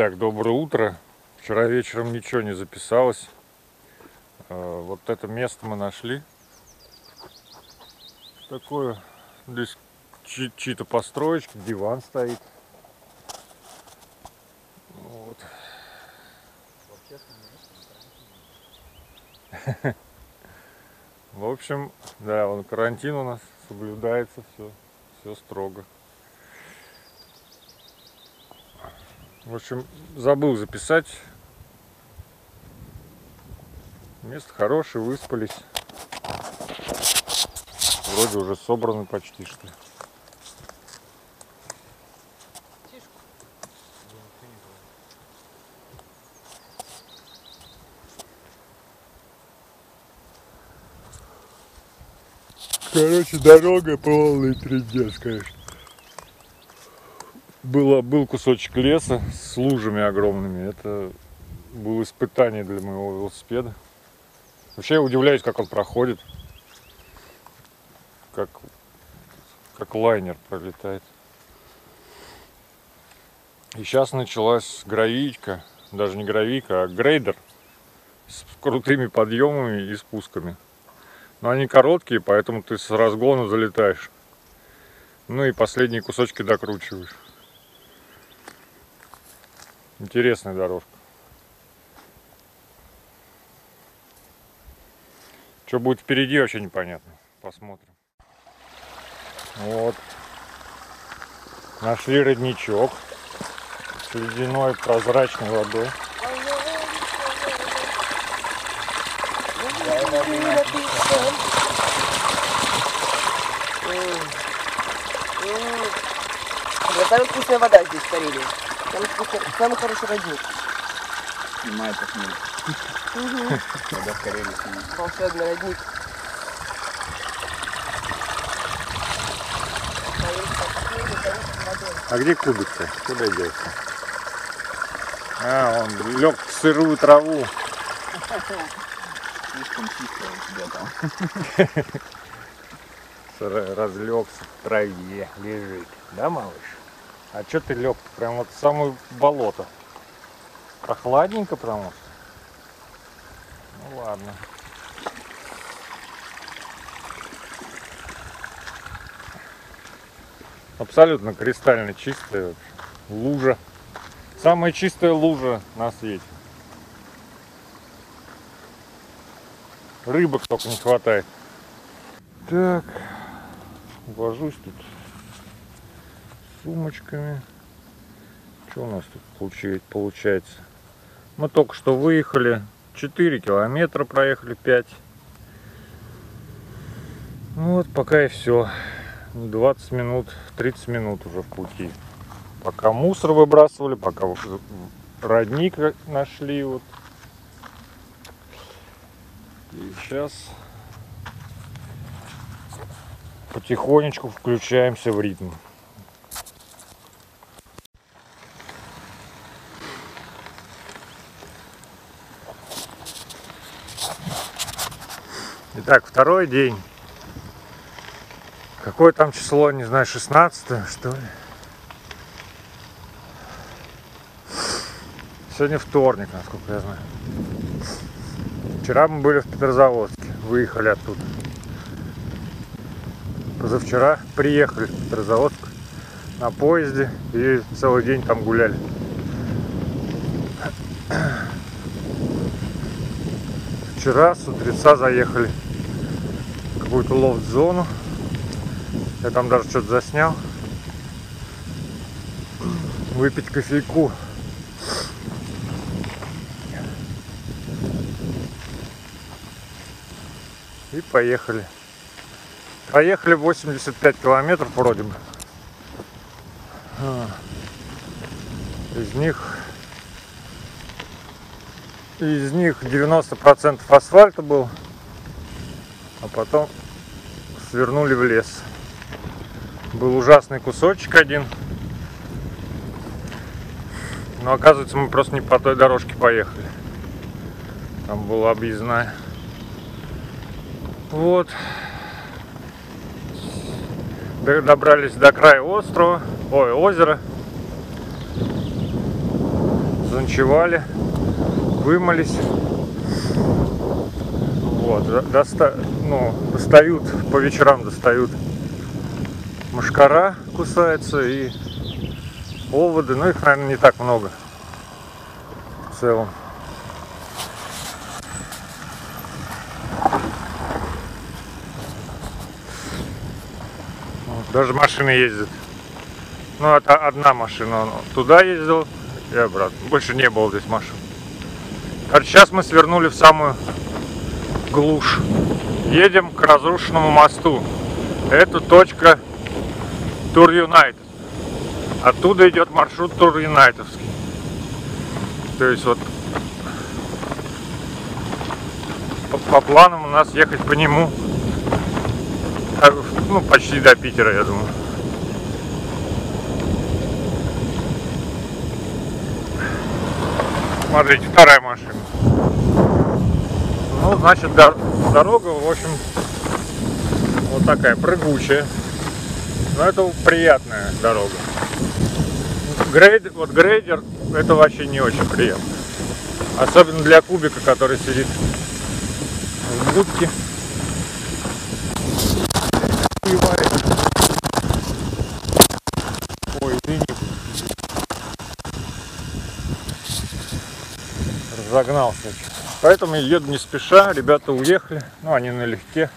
Итак, доброе утро. Вчера вечером ничего не записалось. А, вот это место мы нашли. Такое. Здесь чьи-то построечки, диван стоит. Вот. В общем, да, он карантин у нас соблюдается, все, все строго. В общем, забыл записать. Место хорошее, выспались. Вроде уже собраны почти что. Короче, дорога полный трендец, конечно было, был кусочек леса с лужами огромными. Это было испытание для моего велосипеда. Вообще я удивляюсь, как он проходит. Как, как лайнер пролетает. И сейчас началась гравийка. Даже не гравийка, а грейдер. С крутыми подъемами и спусками. Но они короткие, поэтому ты с разгона залетаешь. Ну и последние кусочки докручиваешь. Интересная дорожка. Что будет впереди, вообще непонятно. Посмотрим. Вот. Нашли родничок с ледяной прозрачной водой. Самая вкусная вода здесь в Карелии. Самый, самый хороший родник. Снимает как мир. Вода в Карелии снимает. Волшебный родник. А где кубик-то? Куда делся? А, он лег в сырую траву. Слишком чисто у тебя там. Разлегся в траве, лежит. Да, малыш? А что ты лег? Прям вот самое болото. Прохладненько потому что. Ну ладно. Абсолютно кристально чистая лужа. Самая чистая лужа на свете. Рыбок только не хватает. Так, вожусь тут сумочками. Что у нас тут получается? Мы только что выехали. 4 километра проехали 5. Ну вот пока и все. 20 минут, 30 минут уже в пути. Пока мусор выбрасывали, пока родник нашли. Вот. И сейчас потихонечку включаемся в ритм. Итак, второй день. Какое там число, не знаю, 16 что ли? Сегодня вторник, насколько я знаю. Вчера мы были в Петрозаводске, выехали оттуда. Позавчера приехали в Петрозаводск на поезде и целый день там гуляли. Вчера с утреца заехали какую-то лофт-зону. Я там даже что-то заснял. Выпить кофейку. И поехали. Проехали 85 километров вроде бы. А. Из них из них 90% асфальта был а потом свернули в лес. Был ужасный кусочек один. Но оказывается мы просто не по той дорожке поехали. Там была объездная. Вот. Добрались до края острова, ой, озера. заночевали, вымылись. Вот, до- доста- ну, достают, по вечерам достают мушкара кусается и оводы, ну их, наверное, не так много в целом. Вот, Даже машины ездят. Ну, это одна машина. Туда ездил и обратно. Больше не было здесь машин. Короче, сейчас мы свернули в самую глушь. Едем к разрушенному мосту. Это точка Тур Юнайтед. Оттуда идет маршрут Тур Юнайтовский. То есть вот по, по планам у нас ехать по нему ну, почти до Питера, я думаю. Смотрите, вторая машина. Ну, значит, дор- дорога, в общем, вот такая прыгучая. Но это приятная дорога. Грейд, вот грейдер, это вообще не очень приятно. Особенно для кубика, который сидит в будке. Ой, извини. Разогнался. Поэтому я еду не спеша, ребята уехали, ну они налегке.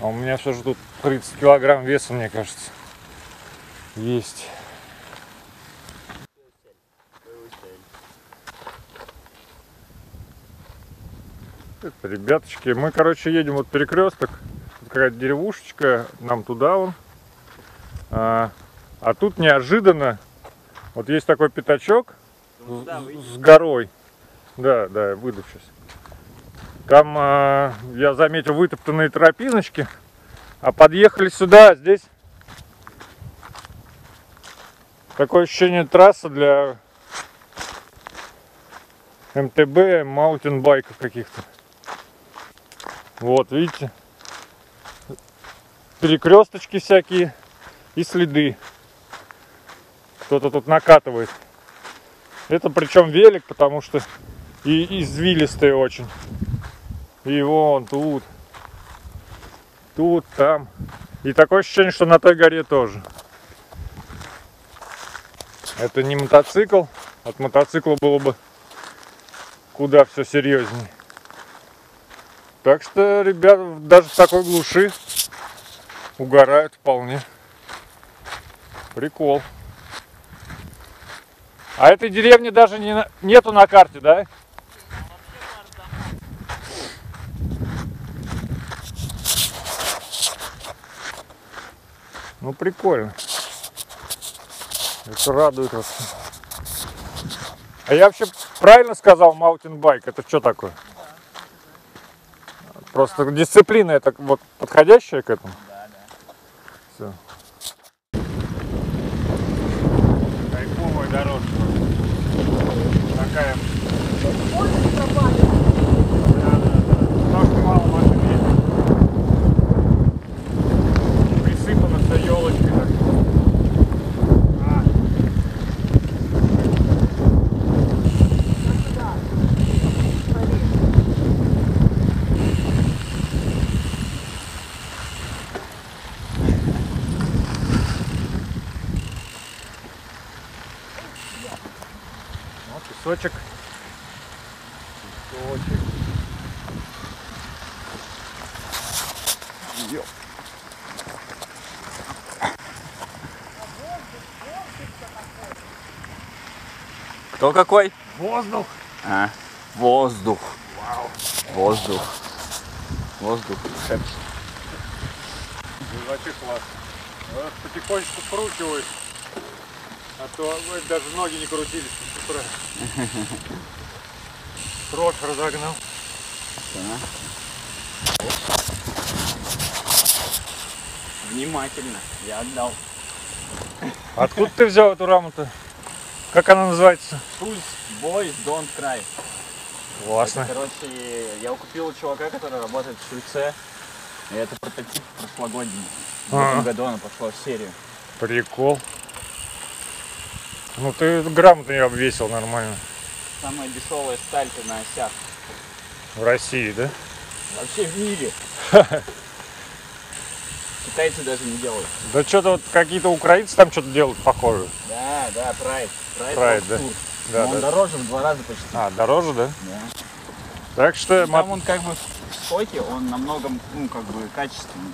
А у меня все же тут 30 килограмм веса, мне кажется, есть. Это, ребяточки, мы, короче, едем вот перекресток, Тут какая-то деревушечка, нам туда вон. А, а тут неожиданно, вот есть такой пятачок с, с горой. Да, да, я выйду сейчас. Там а, я заметил вытоптанные тропиночки, а подъехали сюда, а здесь такое ощущение трасса для МТБ, маунтинбайков каких-то. Вот, видите? Перекресточки всякие и следы. Кто-то тут накатывает. Это причем велик, потому что и извилистый очень. И вон тут. Тут, там. И такое ощущение, что на той горе тоже. Это не мотоцикл. От мотоцикла было бы куда все серьезнее. Так что, ребят, даже в такой глуши угорают вполне. Прикол. А этой деревни даже не нету на карте, да? Ну прикольно. Это радует вообще. А я вообще правильно сказал маунтинбайк? Это что такое? Просто дисциплина это вот подходящая к этому? Да, да. Все. Кайфовая дорожка. Такая. Да, да, да. Немножко мало машин едет. Присыпано все елочкой так. А. Песочек. Песочек. Ё. Кто какой? Воздух. А, воздух. Воздух. Воздух. Хэпс. Ну, Вообще классно. Вот потихонечку скручиваюсь. А то даже ноги не крутились с утра. Кровь разогнал. Да. Внимательно. Я отдал. Откуда ты взял эту раму-то? Как она называется? Пульс Boys Don't Cry. Классно. Это, короче, я купил у чувака, который работает в Шульце. И это прототип прошлогодний. В Ага. этом году она пошла в серию. Прикол. Ну ты грамотно ее обвесил нормально. самая дешевая сталь на осях. В России, да? Вообще в мире. Китайцы даже не делают. Да что-то вот какие-то украинцы там что-то делают похоже. Да, да, прайд. Прайд, Pride, да. Да, Но он да. дороже в два раза почти. А, дороже, да? Да. Так что И Там он как бы в стоке, он намного, ну, как бы качественнее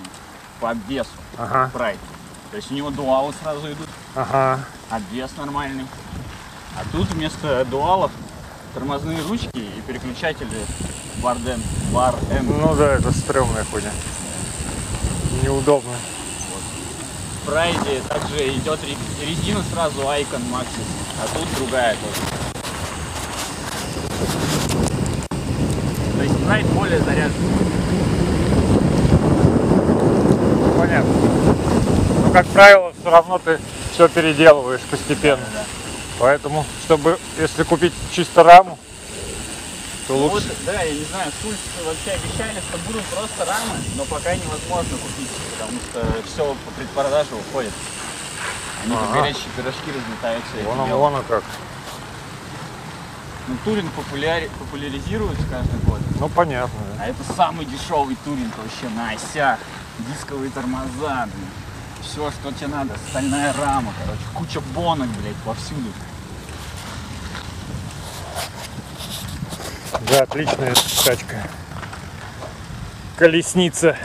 по обвесу. Ага, Прайд. То есть у него дуалы сразу идут, ага. обвес нормальный. А тут вместо дуалов тормозные ручки и переключатели Барден, Бар М. Ну да, это стрёмная хуйня. Неудобно. В прайде также идет ре- резина сразу Icon Maxxis, а тут другая тоже. То есть прайд более заряженный. Понятно. Как правило, все равно ты все переделываешь постепенно. Да. Поэтому, чтобы, если купить чисто раму, то Ну лучше... Вот, да, я не знаю, Сульс вообще обещали, что будут просто рамы, но пока невозможно купить, потому что все по предпродаже уходит. Они как Ага. горячие пирожки разлетаются. Вон, он, белые. вон он как. Ну, туринг популяри- популяризируется каждый год. Ну, понятно. да. А это самый дешевый туринг вообще на осях. Дисковые тормоза, блин. Все, что тебе надо. Стальная рама, короче. Куча бонок, блядь, повсюду. Да, отличная тачка. Колесница.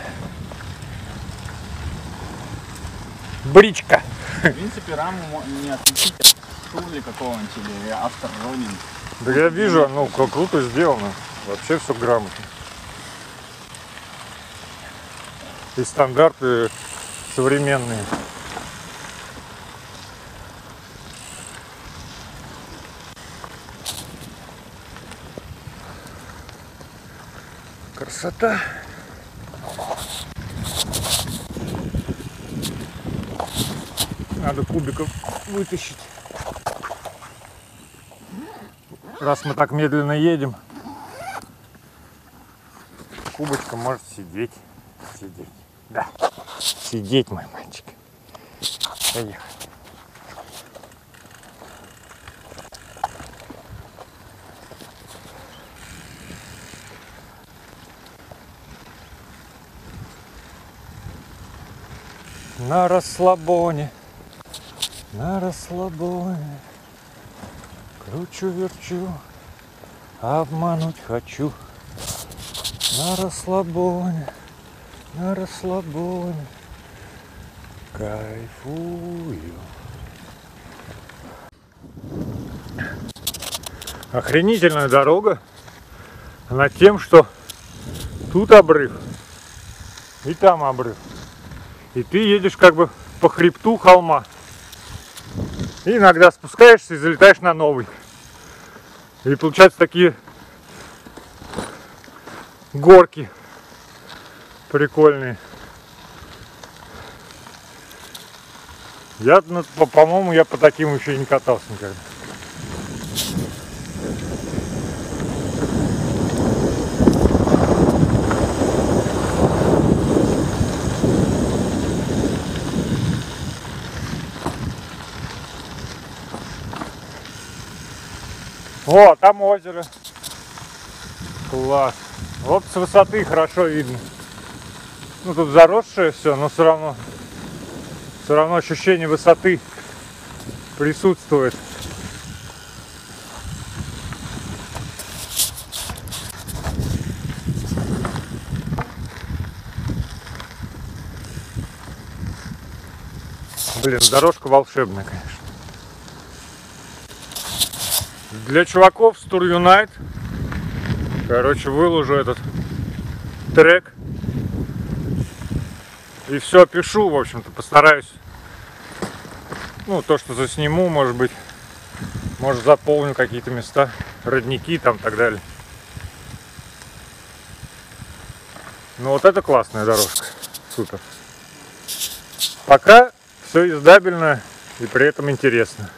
Бричка. В принципе, раму не отличить от Шурли какого-нибудь или автор Ронин. Да я вижу, ну, как круто сделано. Вообще все грамотно. И стандарты современные. Красота. Надо кубиков вытащить. Раз мы так медленно едем, кубочка может сидеть. Сидеть. Да. Сидеть, мой мальчик. Поехали. На расслабоне, на расслабоне. Кручу-верчу, обмануть хочу. На расслабоне, на расслабоне. Кайфую. Охренительная дорога. Она тем, что тут обрыв и там обрыв. И ты едешь как бы по хребту холма. И иногда спускаешься и залетаешь на новый. И получаются такие горки прикольные. Я, ну, по- по-моему, я по таким еще не катался никогда. О, там озеро. Класс. Вот с высоты хорошо видно. Ну тут заросшее все, но все равно все равно ощущение высоты присутствует. Блин, дорожка волшебная, конечно. Для чуваков с Tour Unite, короче, выложу этот трек. И все опишу, в общем-то, постараюсь. Ну, то, что засниму, может быть, может, заполню какие-то места, родники там и так далее. Ну, вот это классная дорожка. Супер. Пока все издабельно и при этом интересно.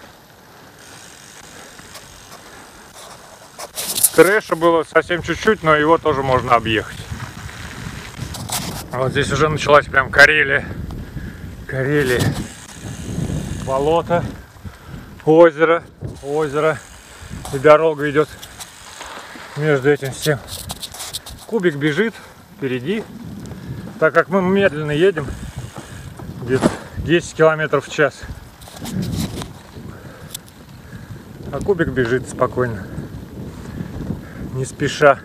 Трэша было совсем чуть-чуть, но его тоже можно объехать. Вот здесь уже началась прям Карелия. Карелия. Болото, озеро, озеро. И дорога идет между этим всем. Кубик бежит впереди. Так как мы медленно едем, где-то 10 километров в час. А кубик бежит спокойно, не спеша.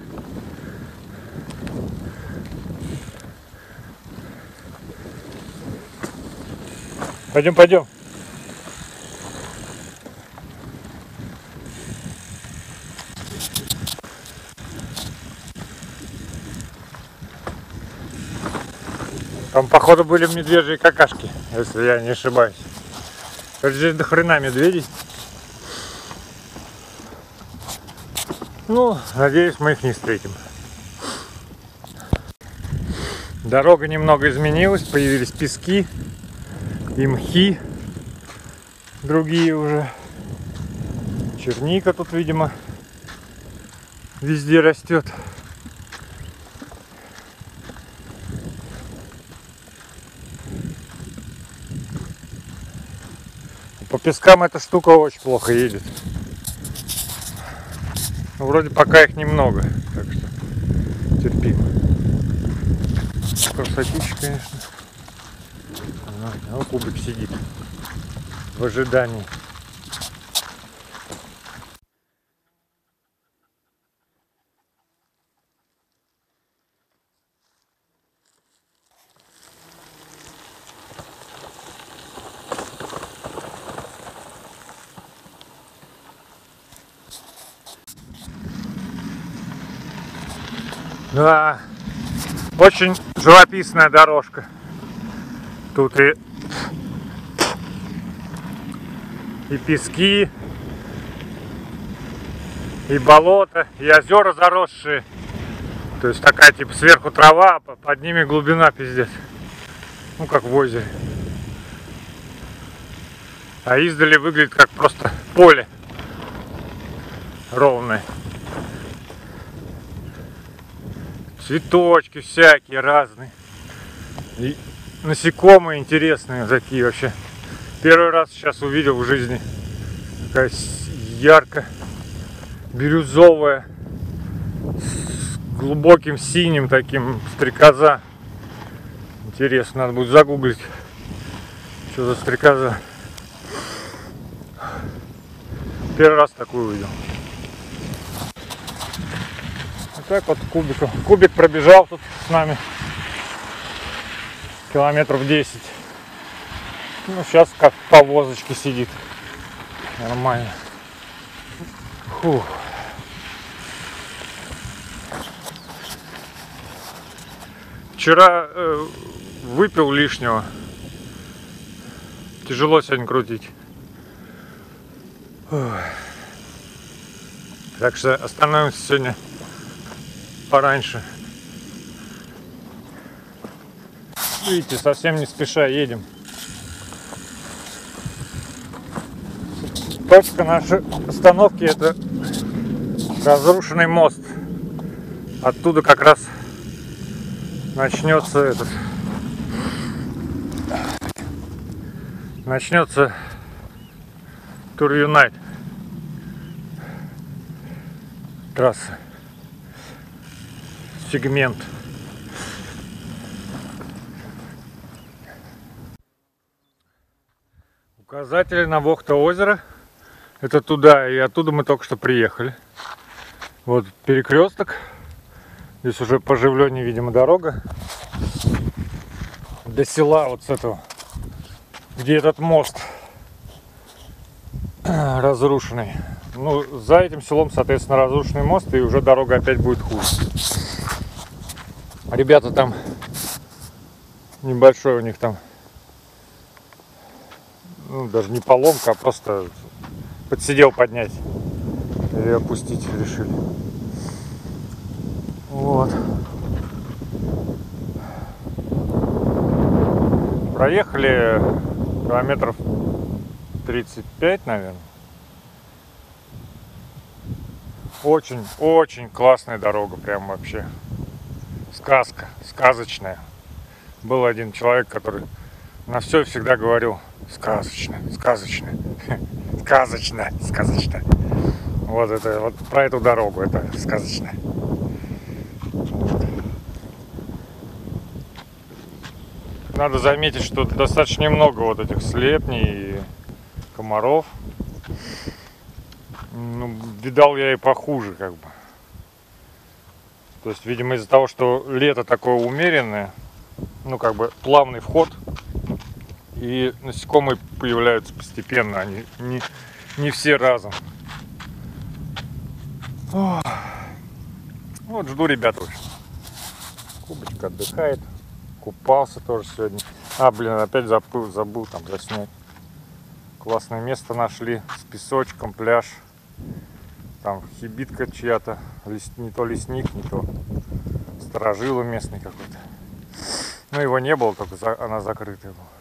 Пойдем, пойдем. Там, походу, были медвежьи какашки, если я не ошибаюсь. Здесь до хрена медведей. Ну, надеюсь, мы их не встретим. Дорога немного изменилась, появились пески и мхи. Другие уже. Черника тут, видимо, везде растет. По пескам эта штука очень плохо едет. Ну, вроде пока их немного, так что терпимо. Красотища, конечно. Ага, а кубик сидит в ожидании. Да, очень живописная дорожка. Тут и, и пески, и болото, и озера заросшие. То есть такая типа сверху трава, а под ними глубина пиздец. Ну как в озере. А издали выглядит как просто поле ровное. цветочки всякие разные. И насекомые интересные такие вообще. Первый раз сейчас увидел в жизни. Такая ярко бирюзовая с глубоким синим таким стрекоза. Интересно, надо будет загуглить, что за стрекоза. Первый раз такую увидел так вот кубиком. Кубик пробежал тут с нами километров 10. Ну, сейчас как по возочке сидит. Нормально. Фух. Вчера э, выпил лишнего. Тяжело сегодня крутить. Фух. Так что остановимся сегодня пораньше. Видите, совсем не спеша едем. Точка нашей остановки это разрушенный мост. Оттуда как раз начнется этот начнется Тур Юнайт трасса сегмент. Указатели на Вохта озеро. Это туда, и оттуда мы только что приехали. Вот перекресток. Здесь уже поживленнее, видимо, дорога. До села вот с этого, где этот мост разрушенный. Ну, за этим селом, соответственно, разрушенный мост, и уже дорога опять будет хуже. Ребята там небольшой у них там, ну, даже не поломка, а просто подсидел поднять и опустить решили. Вот. Проехали километров 35, наверное. Очень, очень классная дорога, прям вообще. Сказка, сказочная. Был один человек, который на все всегда говорил сказочно, сказочно, сказочно, сказочно. Вот это вот про эту дорогу, это сказочно. Надо заметить, что достаточно немного вот этих слепней и комаров. Ну, видал я и похуже, как бы. То есть, видимо, из-за того, что лето такое умеренное, ну, как бы плавный вход, и насекомые появляются постепенно, они не, не все разом. Ох. Вот жду ребят, в. Кубочка отдыхает. Купался тоже сегодня. А, блин, опять забыл, забыл там заснять. Классное место нашли с песочком, пляж. Там хибитка чья-то, не то лесник, не то сторожила местный какой-то. Ну, его не было, только за- она закрытая была.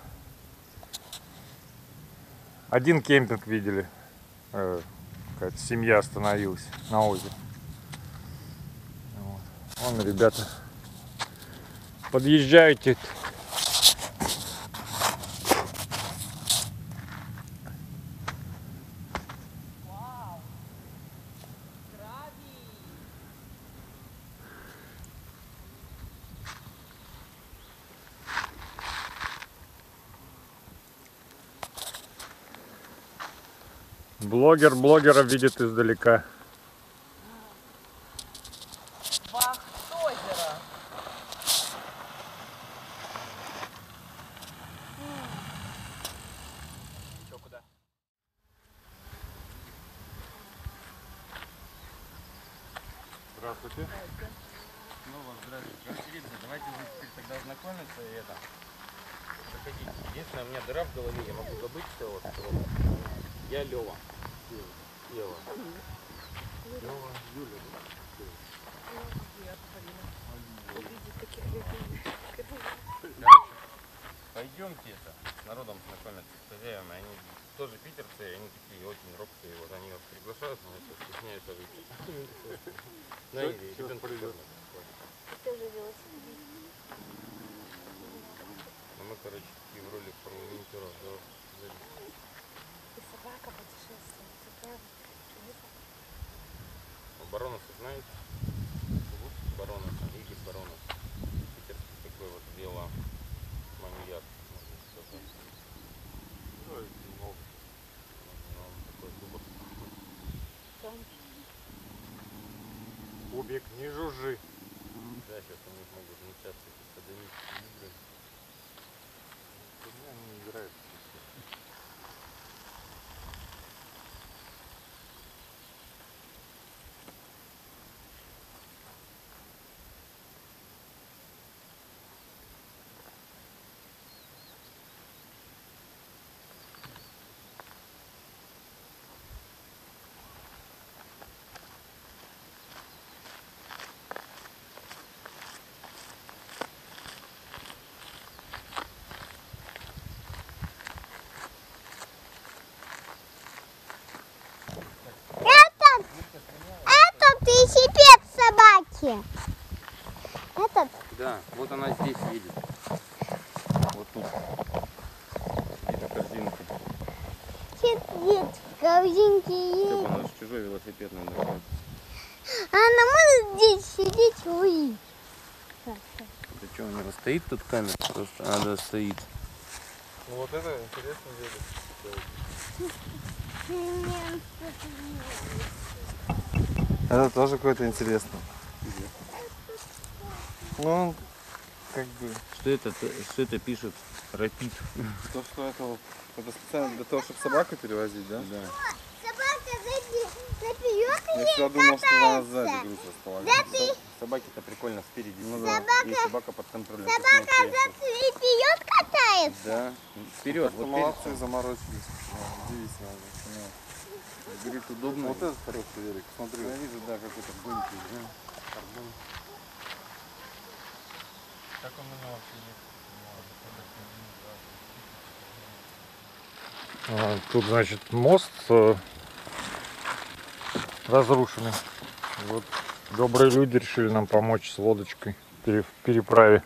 Один кемпинг видели. Э, Какая-то семья остановилась на озере. Вот. Вон, ребята, подъезжайте. Блогер блогера видит издалека. Здравствуйте. Ну давайте теперь тогда знакомиться и это. Единственное, у меня дыра в голове, я могу забыть все. Вот, вот. Я Лева. Ева. Лева, Юля. Пойдемте это, с народом знакомиться, с хозяевами. Они тоже питерцы, и они такие очень робкие. Вот они вас приглашают, но это стесняются выйти. На, и ребенка черного. Ну, мы, короче, такие в роли про волонтеров. да, да. собака путешественница, Ну, Баронаса знаете? Баронаса, Игорь Баронас. Питерский такой вот вело маньяк. можно сказать. Ну, такой зубов. Кубик, не жужжи. Да, сейчас у них могут начаться садомические игры. Мне не нравится. Это велосипед собаки. Этот Да, вот она здесь едет. Вот тут. Сидит в корзинке. Чтобы и- она же чужой велосипед надо. Она может здесь сидеть вы. Это что, у него стоит тут камера? Просто, а, да, стоит. Ну вот это интересно делать. Это тоже какое-то интересно. Ну, как бы, Что это, что это пишет? Рапид. то, что это, вот- это специально для того, чтобы собаку перевозить, да? Да. Собака наперед Я всегда думал, что надо сзади груз располагать. Собаки-то прикольно спереди Ну да. И собака под контролем. Собака вперед катается. Да. Вперед. Вот молодцы, заморочились. Да, Удивительно. Говорит, удобно. Вот этот хороший велик, смотри. Я вижу, да, какой-то гонький. Да. Как он у него вообще А, Тут, значит, мост э, разрушенный. Вот добрые люди решили нам помочь с лодочкой в переправе.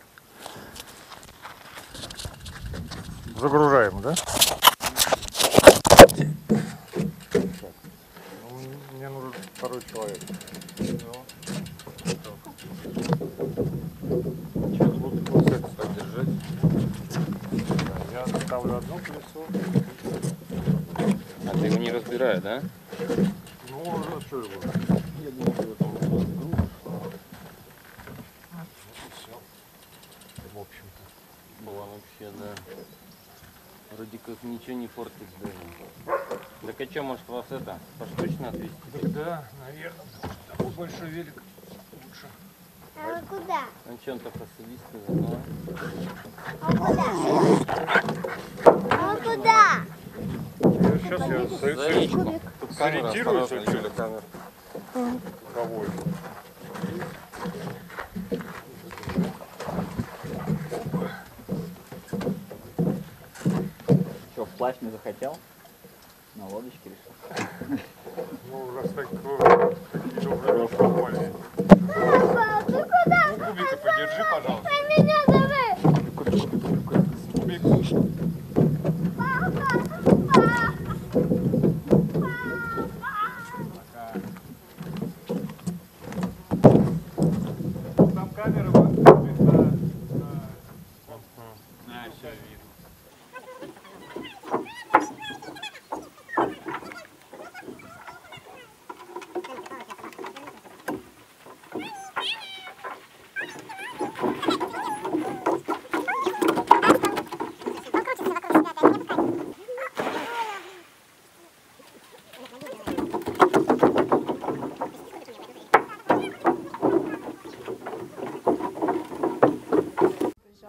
Загружаем, да? Ну, Мне нужен второй человек. Сейчас буду вот это так держать. Я ставлю одно колесо. А ты его не разбираешь, да? Ну, а что его? Я думаю, что там вот грубо. Все. В общем-то. Была вообще, да. Вроде как ничего не портит даже. Так а что, может вас это поштучно отвезти? Да, наверное, потому что такой большой велик. А куда? Он что, он только садись сказал? А куда? А куда? Сейчас я За со- речку. Тут Сориентируйся, осторожно, что Юля, камера. кого это. Что, вплавь не захотел? На лодочке решил. Ну, раз так, такие добрые люди попали. Папа, ты куда? Ну, кубика подержи, пожалуйста. А меня давай. Кубик. Там камера выходит на, на А, все видно.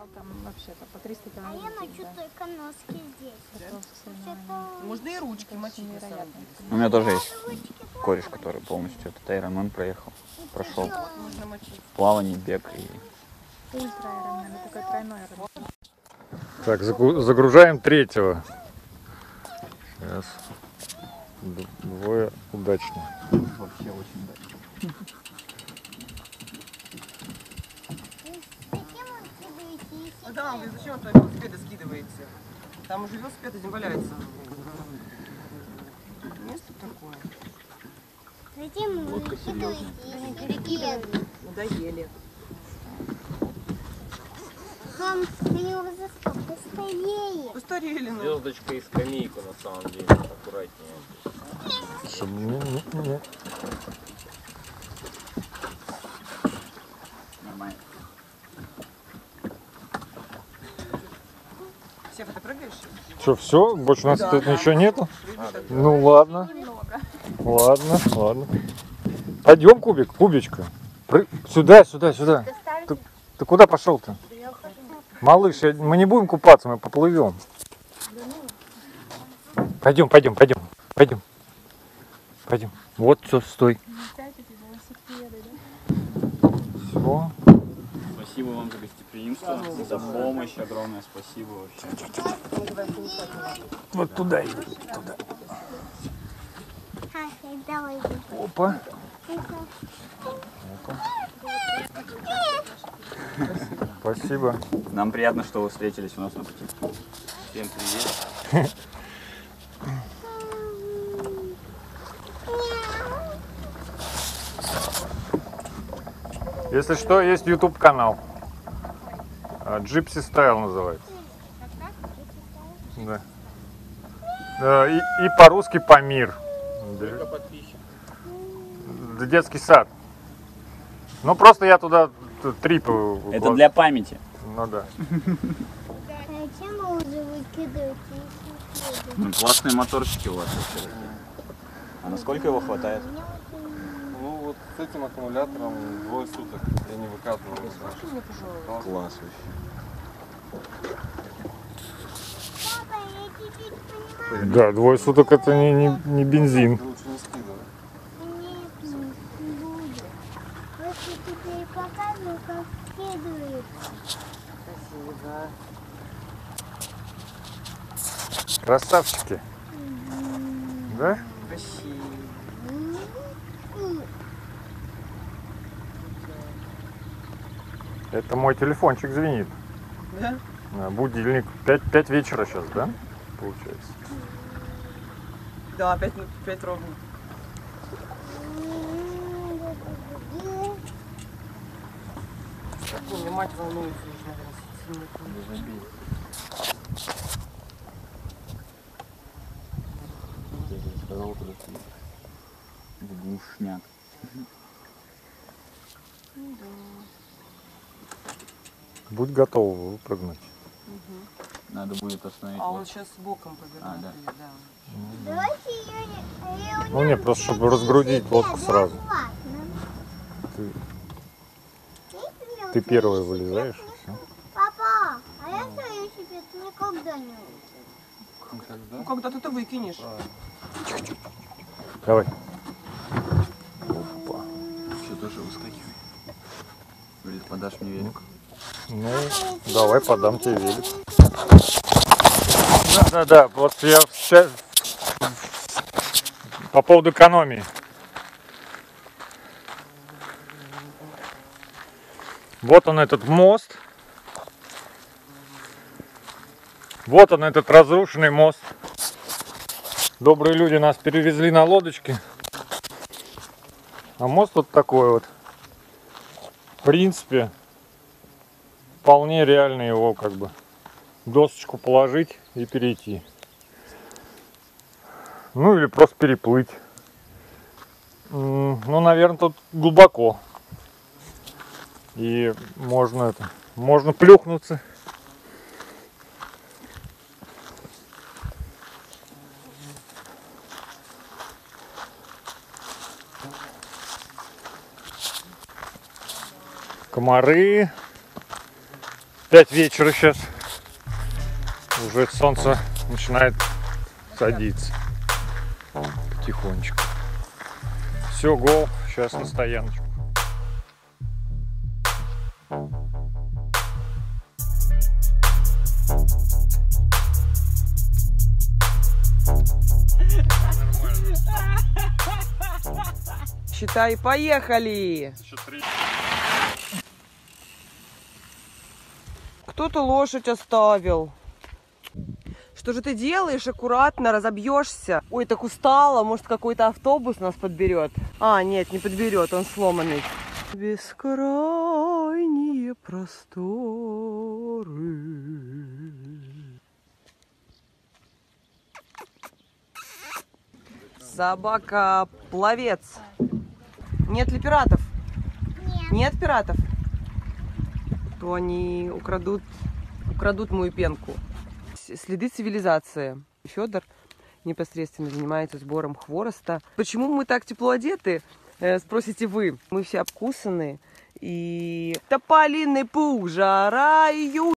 Приезжал там вообще-то по 300 А я километров. мочу да. только носки здесь. Вообще-то Можно и ручки мочить. У меня тоже есть кореш, который полностью этот Ironman проехал. Прошел Можно мочить. плавание, бег и Ультра Ironman, такой тройной Ironman. Так, загружаем третьего. Сейчас. Двое удачно. вообще очень удачно. Зачем он кидает говорит, зачем он твои велосипеды скидываете? Там уже велосипед один валяется. Место такое. Кидаете и перекидываете? Надоели. Мам, они уже стояли. Постарели, ну. Звездочка и скамейку на самом деле, аккуратнее. Чтобы не- не- не- Нормально. Сева, ты прыгаешь? Что, все? Больше у нас Да. тут ничего нету? Ну ладно. Ладно, ладно. Пойдем, кубик, кубичка. Пры- Сюда, сюда, сюда. Ты, ты куда пошел-то? Малыш, я- мы не будем купаться, мы поплывем. Пойдем, пойдем, пойдем, пойдем. Пойдем. Вот, все, стой. Да? Все. Спасибо вам за гостеприимство, за помощь огромное спасибо вообще. Вот туда иди. Туда. Давай. Опа. Спасибо. Нам приятно, что вы встретились у нас на пути. Всем привет. Если что, есть YouTube канал. Gypsy Style называется. Да. Да, И, и по-русски Памир. Да, Детский сад. Ну просто я туда т- трипы. Это для памяти. Ну да. Ну, классные моторчики у вас. А насколько его хватает? Ну с этим аккумулятором двое суток я не выкатывал. Класс вообще. Папа, я чуть-чуть понимаю. Да, двое суток это не, не, не бензин. Лучше не скидывай. Нет, не буду. Просто теперь показываю, как следует. Спасибо. Красавчики. Да? Спасибо. Это мой телефончик звенит. Да? Будильник. 5, 5 вечера сейчас, да? Получается. Да, 5, 5 ровно. У мать волнуется Не наверное, Я сказал, подожди. Глушняк. Будь готов выпрыгнуть. Надо будет остановить. А он вот. сейчас боком повернул. А, да. да. Давайте ее... Ну не, просто чтобы разгрузить лодку сразу. Ты, ты первый вылезаешь все. Папа, а я свою себе никогда не увижу. Ну, когда-то ты выкинешь. Давай. Все тоже выскакивай. Или подашь мне велик. Ну, давай подам тебе велик. Да, да, да. Вот я сейчас по поводу экономии. Вот он этот мост. Вот он этот разрушенный мост. Добрые люди нас перевезли на лодочке. А мост вот такой вот. В принципе, вполне реально его как бы досочку положить и перейти. Ну или просто переплыть. Ну, наверное, тут глубоко. И можно это, можно плюхнуться. Комары. Пять вечера сейчас. Уже солнце начинает садиться. Потихонечку. Все, гол. Сейчас на стояночку. Считай, поехали! Кто-то лошадь оставил. Что же ты делаешь? Аккуратно, разобьешься. Ой, так устала. Может, какой-то автобус нас подберет? А, нет, не подберет, он сломанный. Бескрайние просторы. Собака-пловец. Нет ли пиратов? Нет. Нет пиратов? То они украдут, украдут мою пенку. Следы цивилизации. Федор непосредственно занимается сбором хвороста. Почему мы так тепло одеты? Э, Спросите вы. Мы все обкусаны. И тополиный пух, жара июль.